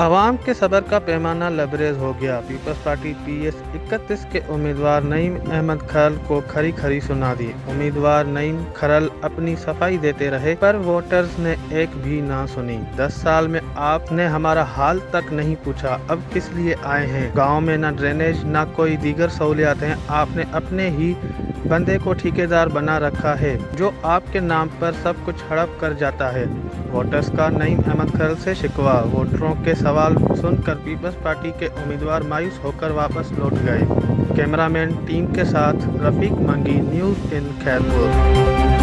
अवाम के सबर का पैमाना लबरेज हो गया। पीपल्स पार्टी पीएस इकतीस के उम्मीदवार नईम अहमद खरल को खरी खरी सुना दी। उम्मीदवार नईम खरल अपनी सफ़ाई देते रहे, पर वोटर्स ने एक भी ना सुनी। दस साल में आपने हमारा हाल तक नहीं पूछा, अब किस लिए आए हैं? गाँव में न ड्रेनेज, न कोई दीगर सहूलियात हैं। आपने अपने ही बंदे को ठेकेदार बना रखा है, जो आपके नाम पर सब कुछ हड़प कर जाता है। वोटर्स का नईम अहमद खरल से शिकवा। वोटरों के सवाल सुनकर पीपल्स पार्टी के उम्मीदवार मायूस होकर वापस लौट गए। कैमरामैन टीम के साथ रफीक मंगी, न्यूज़ इन खैरपुर।